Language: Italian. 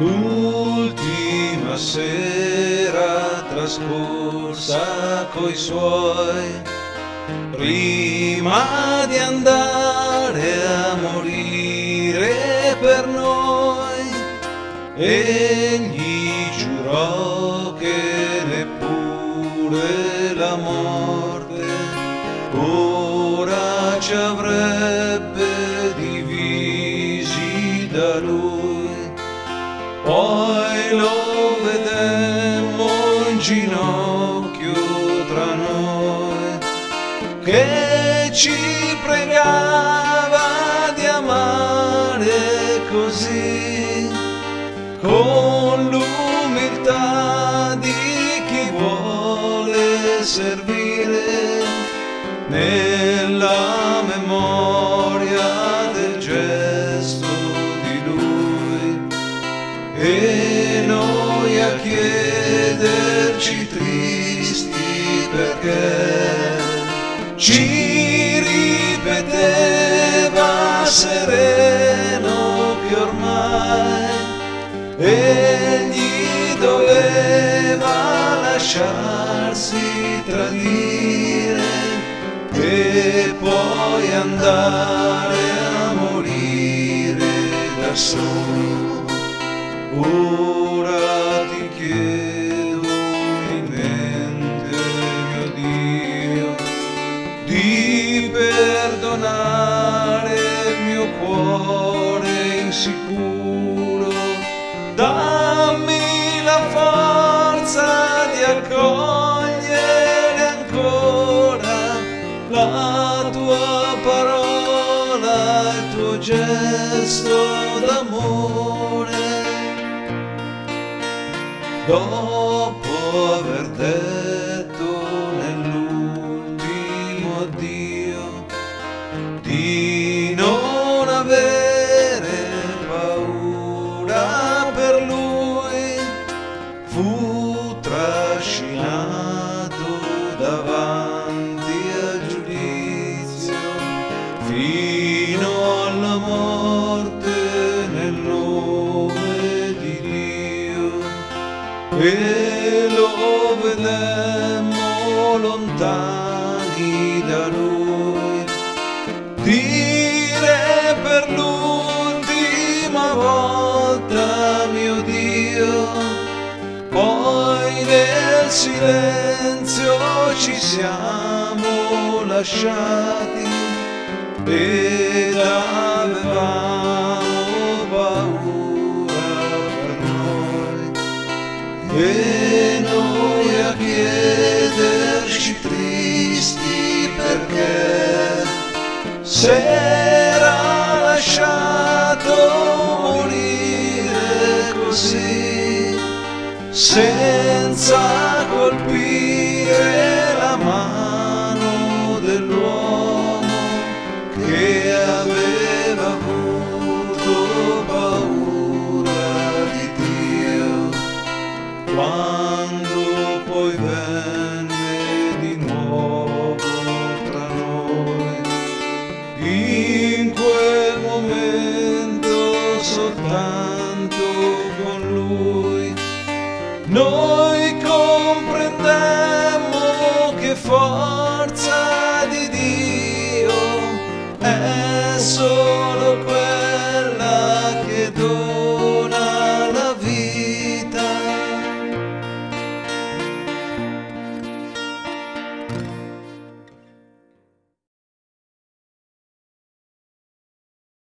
L'ultima sera trascorsa coi suoi, prima di andare a morire per noi, egli giurò che neppure la morte ora ci avrebbe ginocchio tra noi, che ci pregava di amare così, con l'umiltà di chi vuole servire nella memoria ci ripeteva sereno che ormai egli doveva lasciarsi tradire e poi andare a morire da solo. Ora ti chiedo cuore insicuro. Dammi la forza di accogliere ancora la tua parola, il tuo gesto d'amore dopo aver detto nell'ultimo addio di non avere paura per lui, fu trascinato davanti al giudizio fino alla morte nel nome di Dio. E lo vedemmo lontani da lui silenzio ci siamo lasciati ed avevamo paura per noi. E noi a chiederci tristi perché s'era lasciato morire così senza colpire la mano dell'uomo che aveva avuto paura di Dio. Quando poi venne di nuovo tra noi, in quel momento soltanto con lui, noi forza di Dio è solo